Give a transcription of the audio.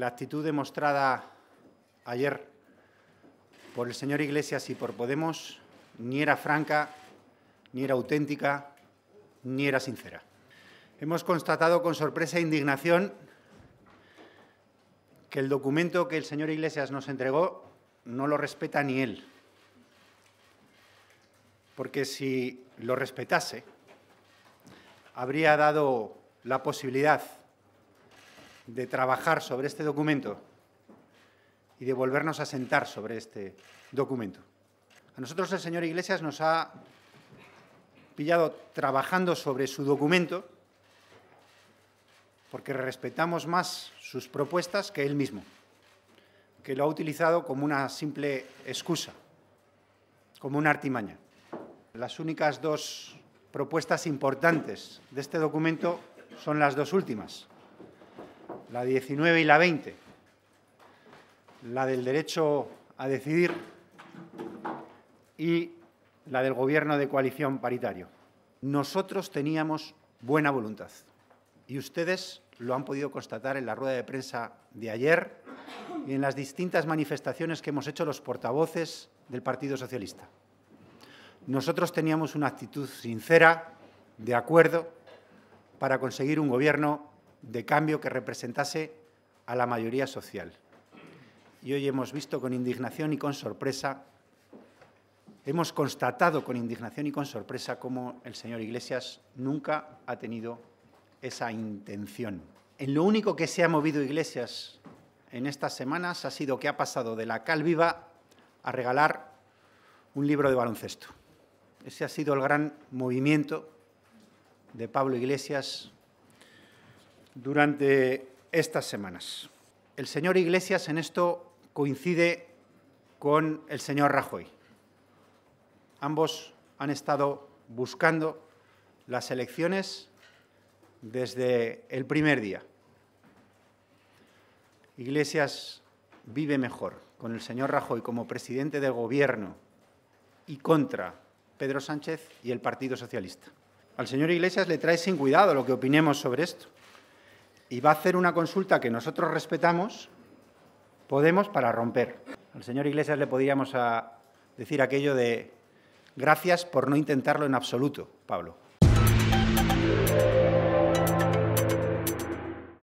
la actitud demostrada ayer por el señor Iglesias y por Podemos ni era franca, ni era auténtica, ni era sincera. Hemos constatado con sorpresa e indignación que el documento que el señor Iglesias nos entregó no lo respeta ni él. Porque si lo respetase, habría dado la posibilidad de trabajar sobre este documento y de volvernos a sentar sobre este documento. A nosotros el señor Iglesias nos ha pillado trabajando sobre su documento porque respetamos más sus propuestas que él mismo, que lo ha utilizado como una simple excusa, como una artimaña. Las únicas dos propuestas importantes de este documento son las dos últimas, la 19 y la 20, la del derecho a decidir y la del gobierno de coalición paritario. Nosotros teníamos buena voluntad y ustedes lo han podido constatar en la rueda de prensa de ayer y en las distintas manifestaciones que hemos hecho los portavoces del Partido Socialista. Nosotros teníamos una actitud sincera, de acuerdo, para conseguir un gobierno de cambio que representase a la mayoría social. Y hoy hemos visto con indignación y con sorpresa, hemos constatado con indignación y con sorpresa cómo el señor Iglesias nunca ha tenido esa intención. En lo único que se ha movido Iglesias en estas semanas ha sido que ha pasado de la cal viva a regalar un libro de baloncesto. Ese ha sido el gran movimiento de Pablo Iglesias durante estas semanas. El señor Iglesias en esto coincide con el señor Rajoy. Ambos han estado buscando las elecciones desde el primer día. Iglesias vive mejor con el señor Rajoy como presidente de gobierno y contra Pedro Sánchez y el Partido Socialista. Al señor Iglesias le trae sin cuidado lo que opinemos sobre esto y va a hacer una consulta que nosotros respetamos, Podemos, para romper. Al señor Iglesias le podríamos decir aquello de gracias por no intentarlo en absoluto, Pablo.